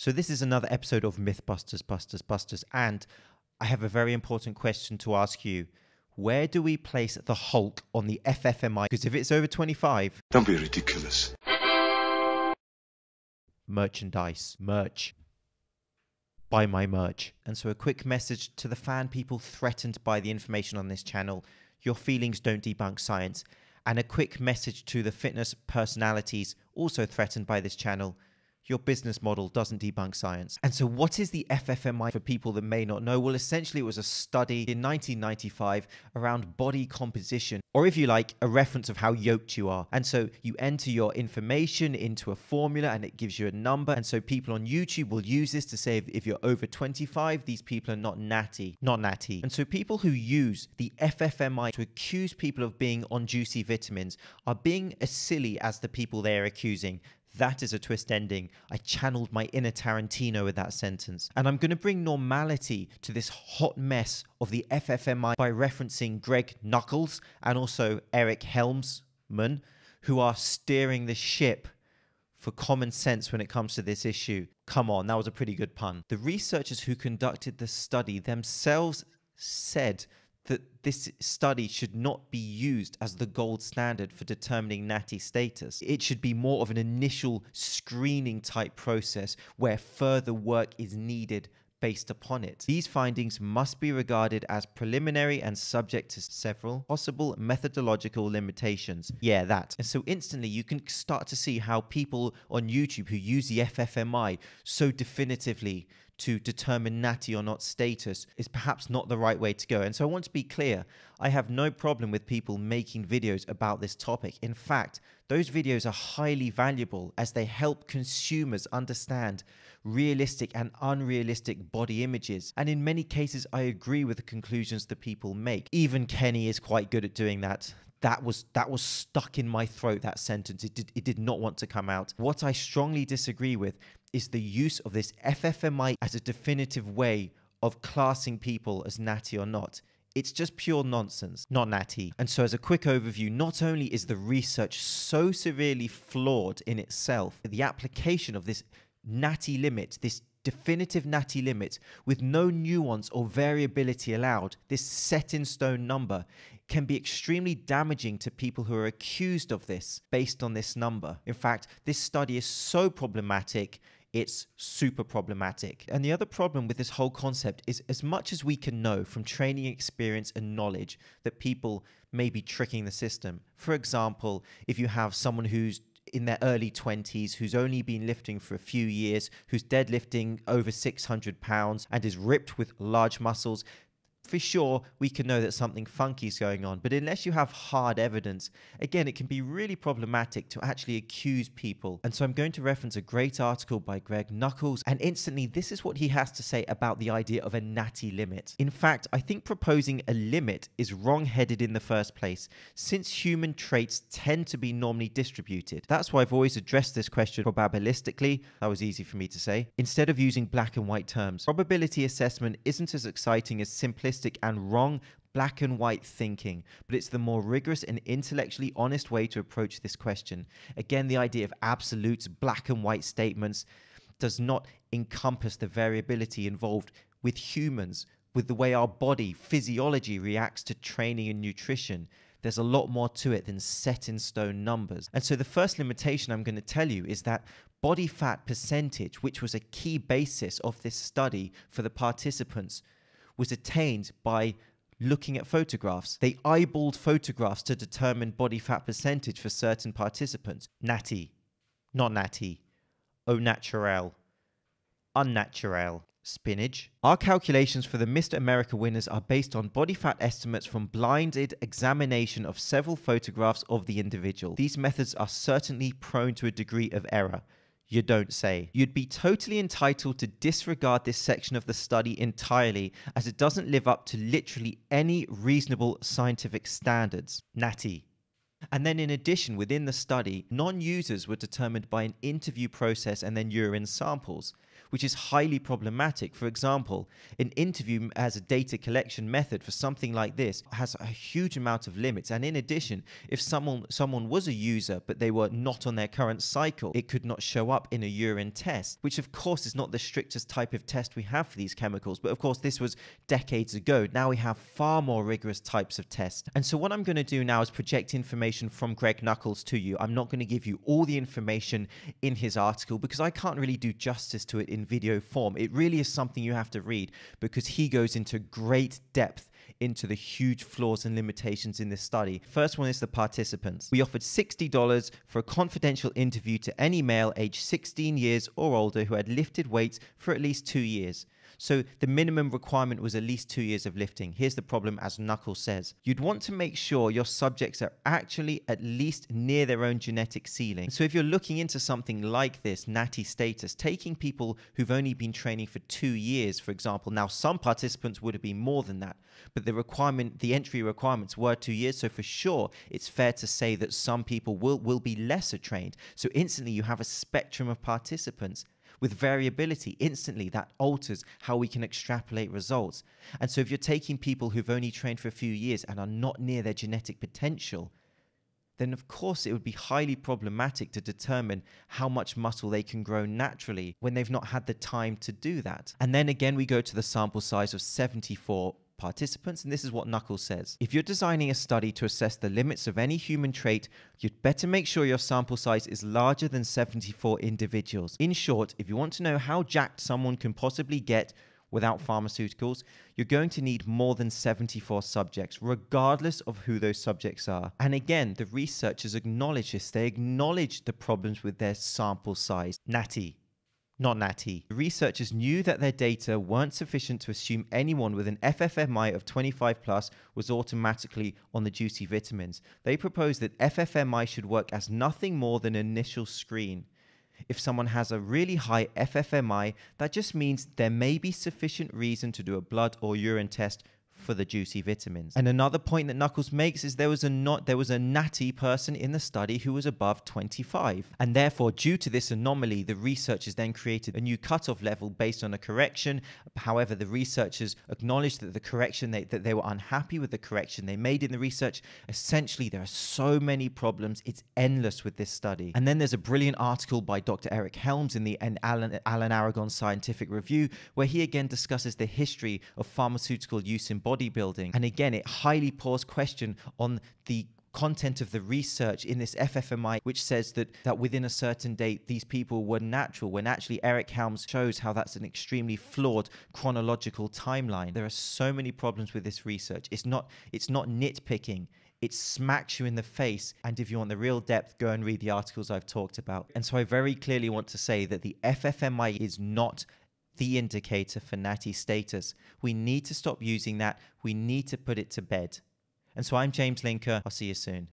So, this is another episode of Mythbusters, Busters, Busters, and I have a very important question to ask you. Where do we place the Hulk on the FFMI? Because if it's over 25, Don't be ridiculous. merchandise, merch. Buy my merch. And so, a quick message to the fan people threatened by the information on this channel your feelings don't debunk science. And a quick message to the fitness personalities also threatened by this channel your business model doesn't debunk science. And so, what is the FFMI for people that may not know? Well, essentially, it was a study in 1995 around body composition, or if you like, a reference of how yoked you are. And so, you enter your information into a formula and it gives you a number. And so, people on YouTube will use this to say if, you're over 25, these people are not natty, not natty. And so, people who use the FFMI to accuse people of being on juicy vitamins are being as silly as the people they are accusing. That is a twist ending. I channeled my inner Tarantino with that sentence. And I'm going to bring normality to this hot mess of the FFMI by referencing Greg Nuckols and also Eric Helmsman, who are steering the ship for common sense when it comes to this issue. Come on, that was a pretty good pun. The researchers who conducted the study themselves said that this study should not be used as the gold standard for determining natty status. It should be more of an initial screening type process where further work is needed based upon it. These findings must be regarded as preliminary and subject to several possible methodological limitations. Yeah, that. And so instantly you can start to see how people on YouTube who use the FFMI so definitively to determine natty or not status is perhaps not the right way to go. And so I want to be clear I have no problem with people making videos about this topic. In fact, those videos are highly valuable as they help consumers understand realistic and unrealistic body images. And in many cases, I agree with the conclusions that people make. Even Kenny is quite good at doing that that was that was stuck in my throat that sentence. It did it did not want to come out. What i strongly disagree with is the use of this ffmi as a definitive way of classing people as natty or not. It's just pure nonsense, not natty. And so, as a quick overview, not only is the research so severely flawed in itself, the application of this natty limit, this definitive natty limit with no nuance or variability allowed, this set in stone number, can be extremely damaging to people who are accused of this based on this number. In fact, this study is so problematic. It's super problematic. And the other problem with this whole concept is as much as we can know from training experience and knowledge that people may be tricking the system. For example, if you have someone who's in their early 20s who's only been lifting for a few years, who's deadlifting over 600 pounds and is ripped with large muscles, for sure we can know that something funky is going on. But unless you have hard evidence, again, it can be really problematic to actually accuse people. And so I'm going to reference a great article by Greg Nuckols, and instantly, this is what he has to say about the idea of a natty limit. In fact, I think proposing a limit is wrong headed in the first place, since human traits tend to be normally distributed. That's why I've always addressed this question probabilistically. That was easy for me to say. Instead of using black and white terms, probability assessment isn't as exciting as simplistic and wrong black and white thinking, but it's the more rigorous and intellectually honest way to approach this question. Again, the idea of absolutes, black and white statements, does not encompass the variability involved with humans, with the way our body physiology reacts to training and nutrition. There's a lot more to it than set in stone numbers. And so, the first limitation I'm going to tell you is that body fat percentage, which was a key basis of this study for the participants, was attained by looking at photographs. They eyeballed photographs to determine body fat percentage for certain participants. Natty, not natty, au naturel, unnatural, spinach. Our calculations for the Mr. America winners are based on body fat estimates from blinded examination of several photographs of the individual. These methods are certainly prone to a degree of error you don't say. You'd be totally entitled to disregard this section of the study entirely as it doesn't live up to literally any reasonable scientific standards. Natty. And then, in addition, within the study, non users were determined by an interview process and then urine samples which is highly problematic. For example, an interview as a data collection method for something like this has a huge amount of limits. And in addition, if someone someone was a user but they were not on their current cycle, it could not show up in a urine test, which of course is not the strictest type of test we have for these chemicals. But of course, this was decades ago. Now we have far more rigorous types of tests. And so what I'm going to do now is project information from Greg Nuckols to you. I'm not going to give you all the information in his article because I can't really do justice to it in video form. It really is something you have to read because he goes into great depth into the huge flaws and limitations in this study. First one is the participants. We offered $60 for a confidential interview to any male aged 16 years or older who had lifted weights for at least two years. So the minimum requirement was at least two years of lifting. Here's the problem, as Nuckols says. You'd want to make sure your subjects are actually at least near their own genetic ceiling. So if you're looking into something like this, natty status, taking people who've only been training for two years, for example, now some participants would have been more than that, but the requirement, the entry requirements were two years. So for sure, it's fair to say that some people will, will be lesser trained. So instantly you have a spectrum of participants with variability instantly that alters how we can extrapolate results. And so if you're taking people who've only trained for a few years and are not near their genetic potential, then of course it would be highly problematic to determine how much muscle they can grow naturally when they've not had the time to do that. And then again, we go to the sample size of 74 participants, and this is what Nuckols says. If you're designing a study to assess the limits of any human trait, you'd better make sure your sample size is larger than 74 individuals. In short, if you want to know how jacked someone can possibly get without pharmaceuticals, you're going to need more than 74 subjects, regardless of who those subjects are. And again, the researchers acknowledge this. They acknowledge the problems with their sample size. Natty, not natty. Researchers knew that their data weren't sufficient to assume anyone with an FFMI of 25 plus was automatically on the juicy vitamins. They proposed that FFMI should work as nothing more than an initial screen. If someone has a really high FFMI, that just means there may be sufficient reason to do a blood or urine test for the juicy vitamins. And another point that Nuckols makes is there was a not there was a natty person in the study who was above 25. And therefore, due to this anomaly, the researchers then created a new cutoff level based on a correction. However, the researchers acknowledged that the correction they, that they were unhappy with the correction they made in the research. Essentially, there are so many problems. It's endless with this study. And then there's a brilliant article by Dr. Eric Helms in the Alan, Alan Aragon Scientific Review, where he again discusses the history of pharmaceutical use in bodybuilding. And again, it highly pours question on the content of the research in this FFMI, which says that that within a certain date these people were natural, when actually Eric Helms shows how that's an extremely flawed chronological timeline. There are so many problems with this research. It's not it's not nitpicking. It smacks you in the face. And if you want the real depth, go and read the articles I've talked about. And so I very clearly want to say that the FFMI is not the indicator for natty status. We need to stop using that. We need to put it to bed. And so I'm James Linker. I'll see you soon.